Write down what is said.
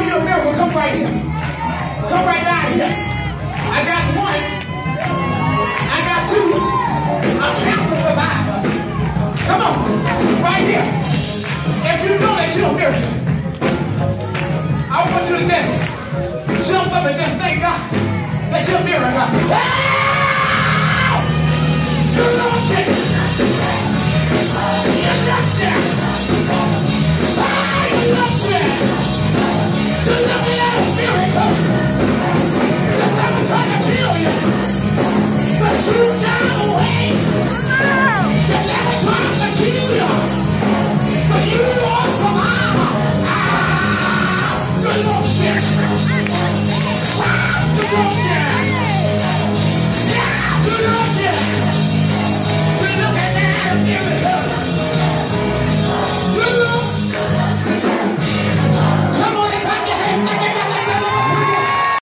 want to get a miracle, come right here. Come right down here. I got one. I got two. I'm cancer survivor. Come on. Right here. If you know that you're a miracle, I want you to just jump up and just thank God that you're a miracle. Oh! You lost it. You lost it. I lost it. Tudo me